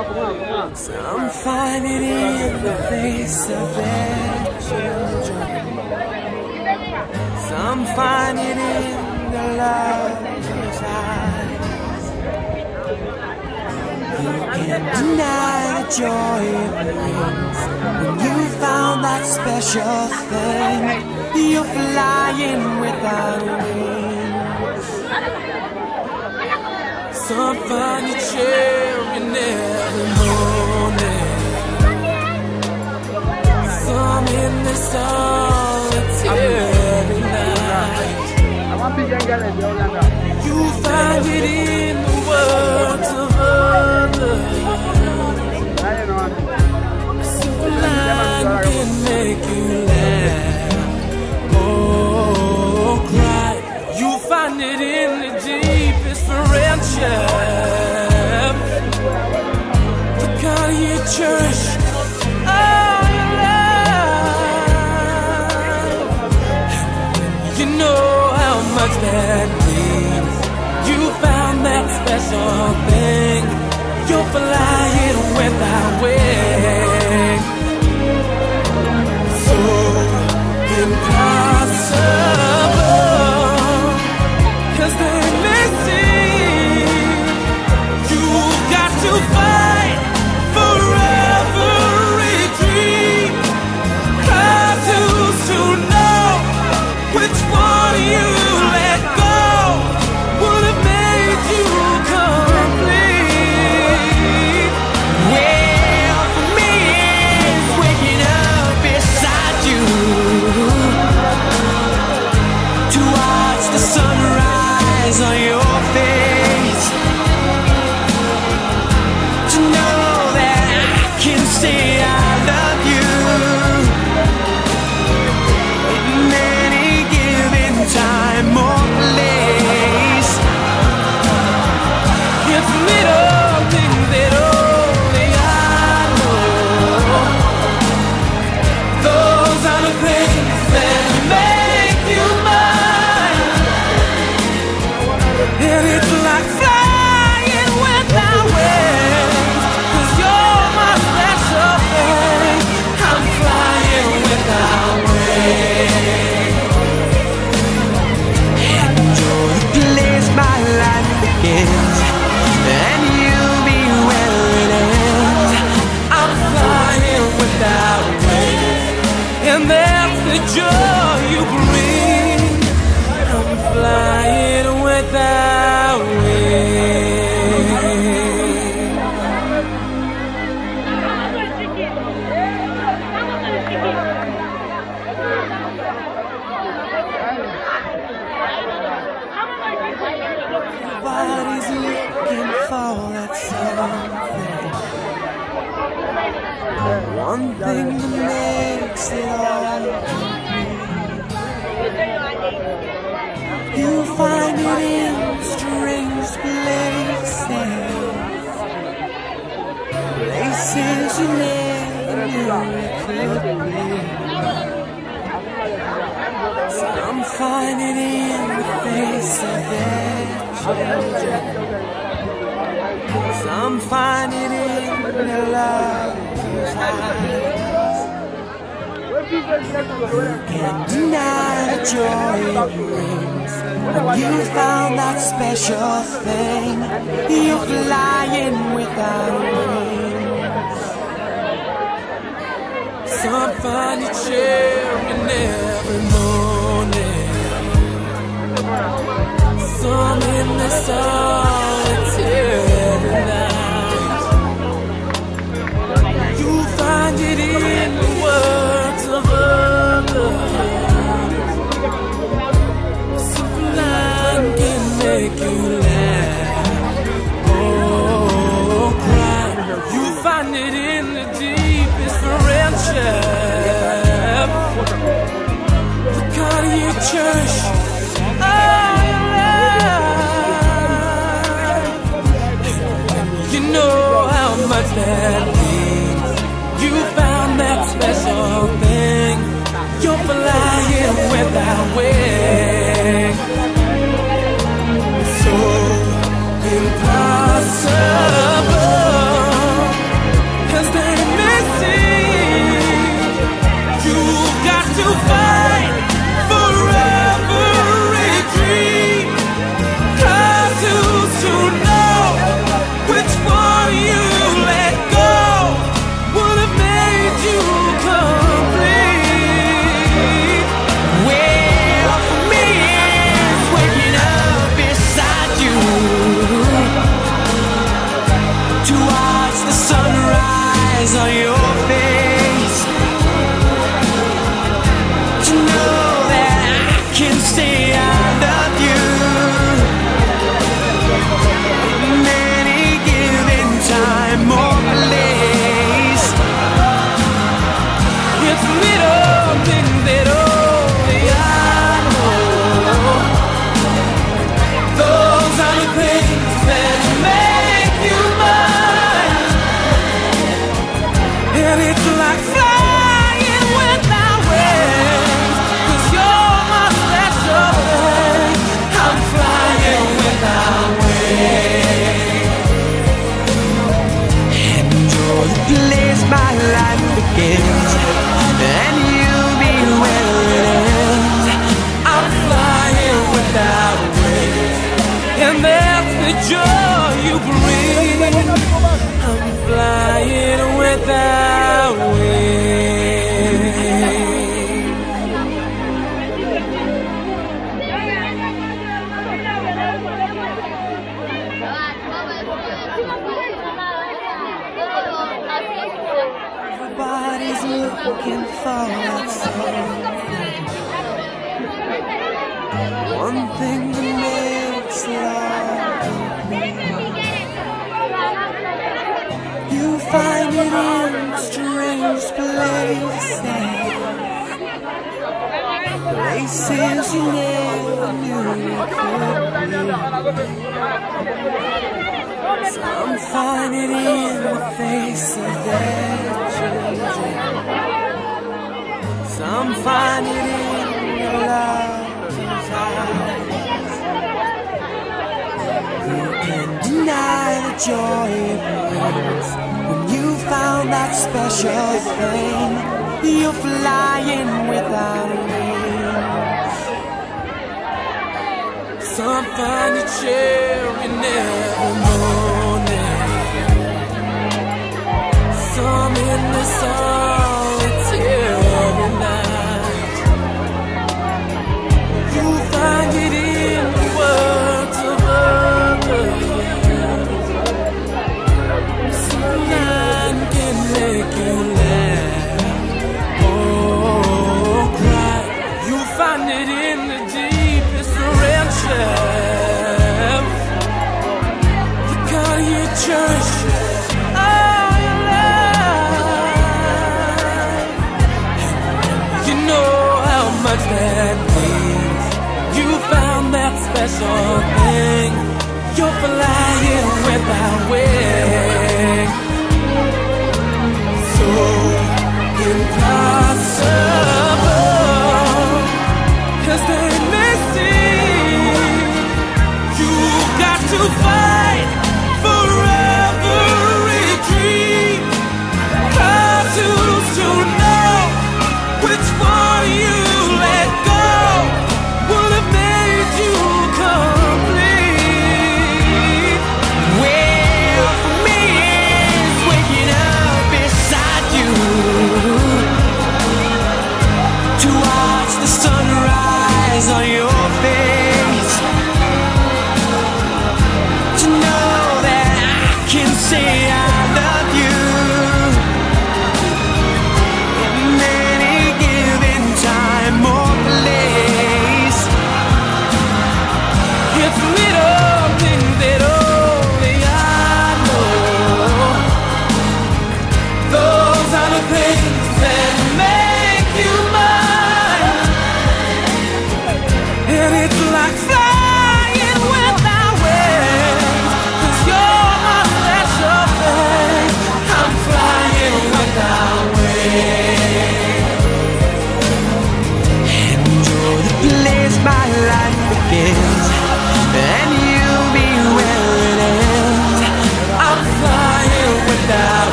So I'm finding in the face of their children. Some find it in the lover's eyes. You can't deny the joy it brings. When you found that special thing, you're flying without wings. Some find you cheering every morning. Some in the solitary night. You find it can find it in your love. You can't deny the joy it brings when you found that special thing. You're flying without wings. Some funny children every morning. Some in the sun. in the words of others. Places. Places you never knew you could be. Some find it in the face of their children. Some find it in the love's eyes. Who can deny the joy it brings you found that special thing? You're flying without wings. Some find a cherry never morning. Some in the solitary in the deepest friendship. The kind you cherish all your life. You know how much that means. You found that special thing. You're flying without wings. So impossible.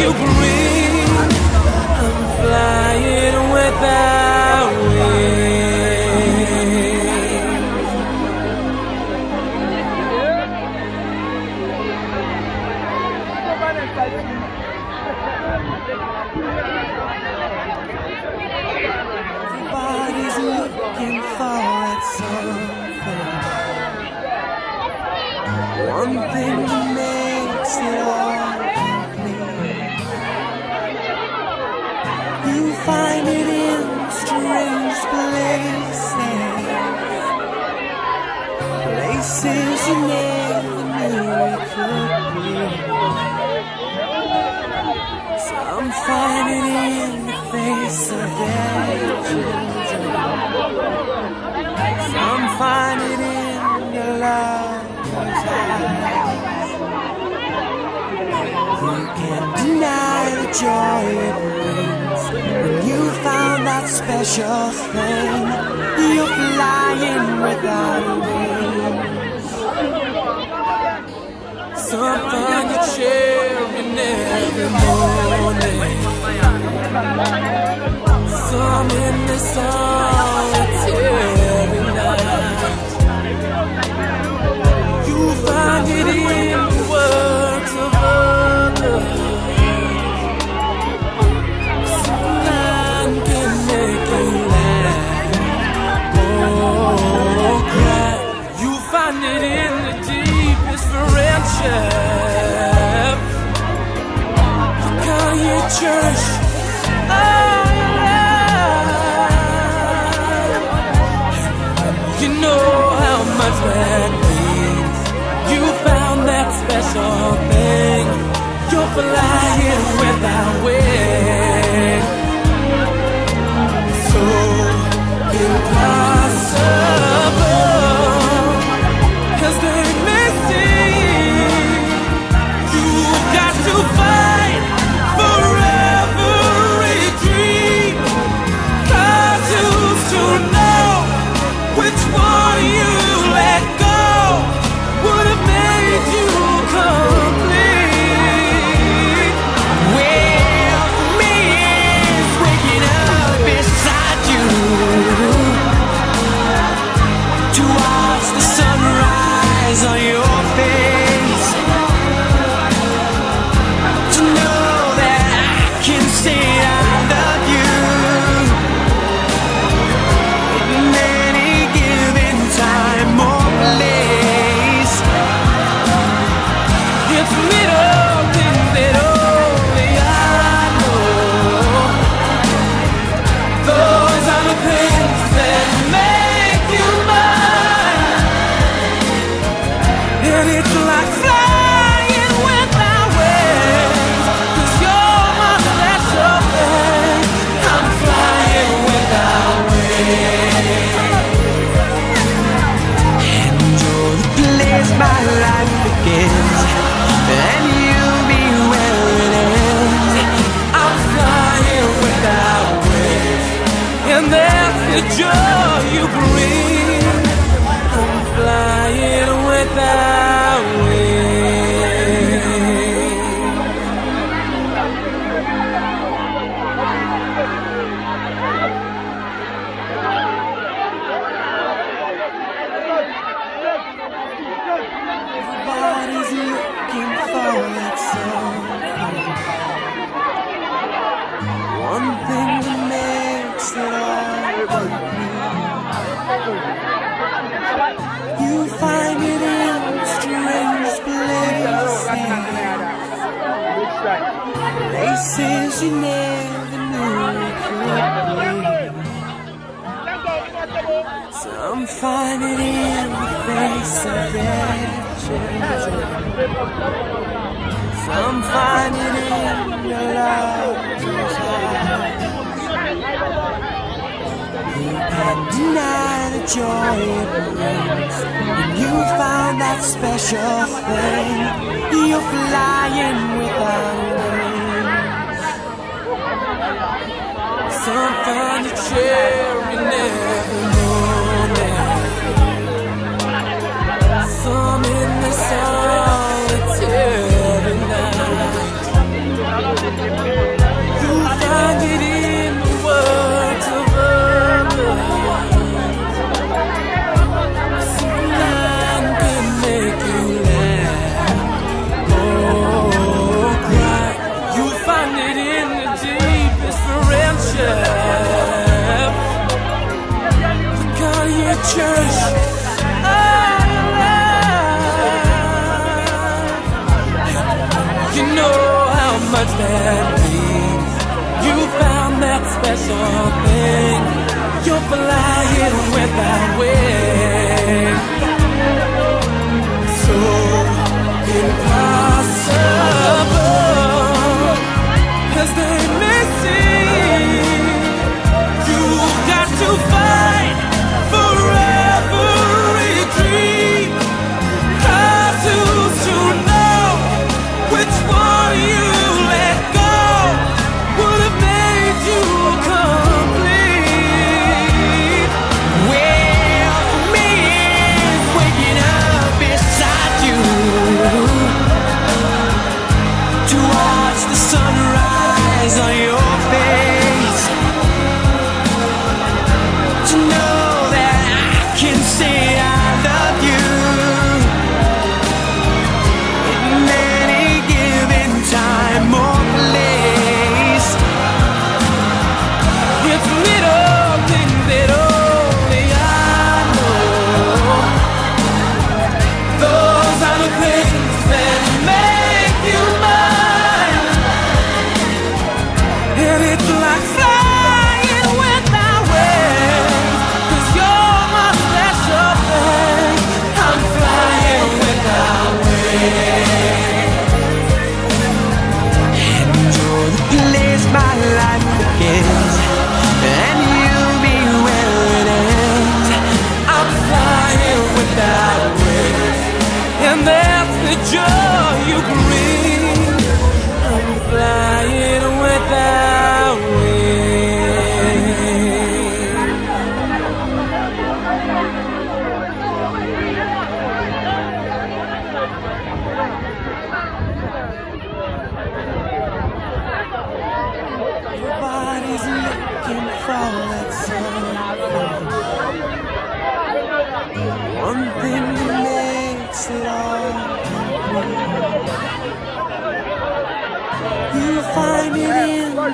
You bring. I'm flying without wings. Everybody's looking for that something. One thing makes it all Since you never knew it could be So I'm fighting in the face of danger So I'm fighting in the love. You can't deny the joy it brings When you found that special thing You're flying without a wing something you cherish every morning. Some in the solitary night. You find it yourself. Look how you cherish our life. You know how much that means. You found that special thing. You're for. says you never knew it could be. Some find it in the face of their tragedy. Some find it in the love You can't deny the joy it brings When you find that special thing You're flying without Some find a cherry and never know. Some in the sun. church. Ah, you know how much that means. You found that special thing. You're flying without wings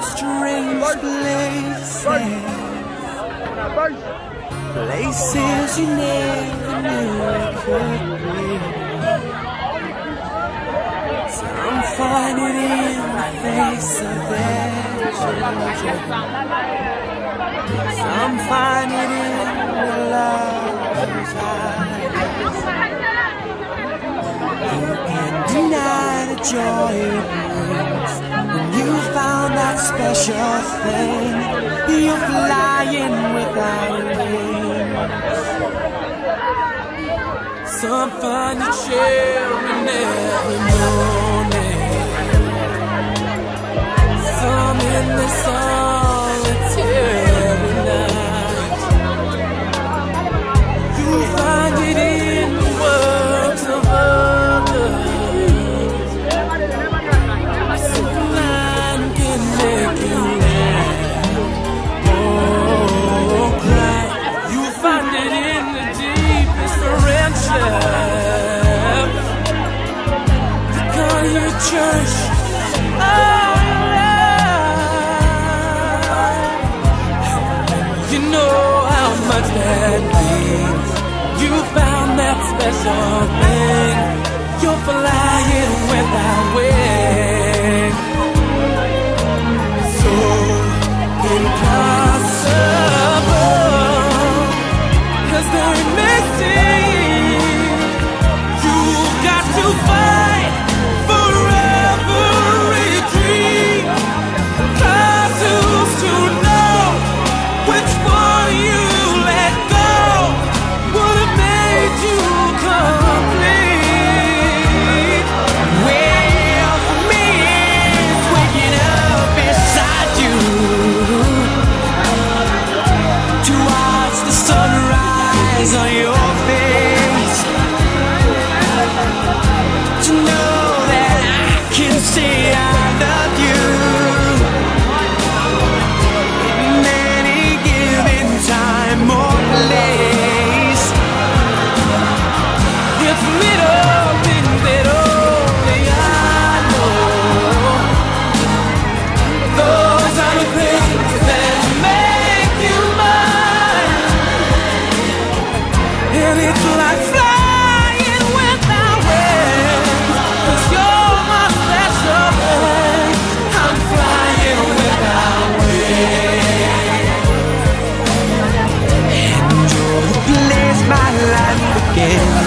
strange places. Places you never knew could be. Some find it in the face of their children Some find it in the love's eyes You can deny the joy special thing. You're flying without wings. Some find the cherry never known it. Some in the solitary church. Oh, you know how much that means. You found that special thing. You're flying without wings. So impossible. Cause they're life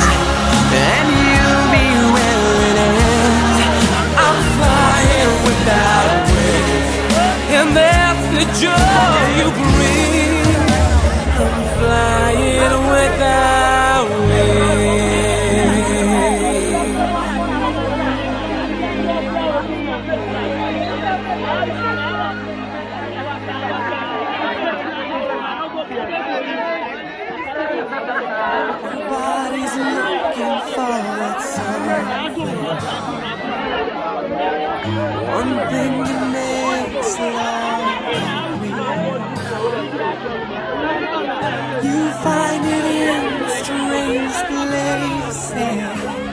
strange places.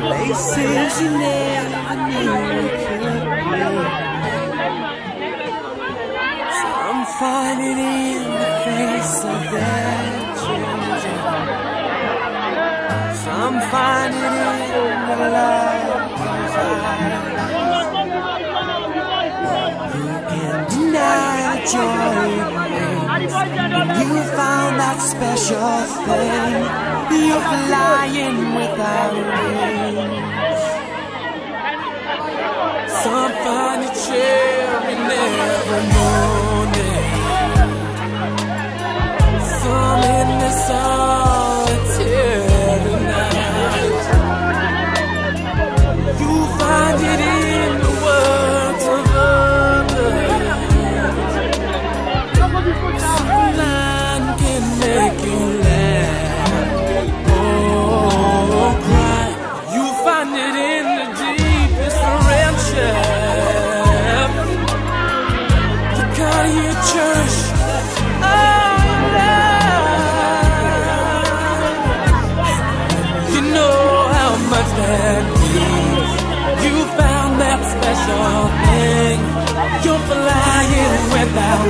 Places you never knew it could be. Some find it in the face of their children. Some find it in the light love's eyes. Who can deny the joy? You found that special thing. You're flying without wings. Some a cherry never known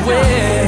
without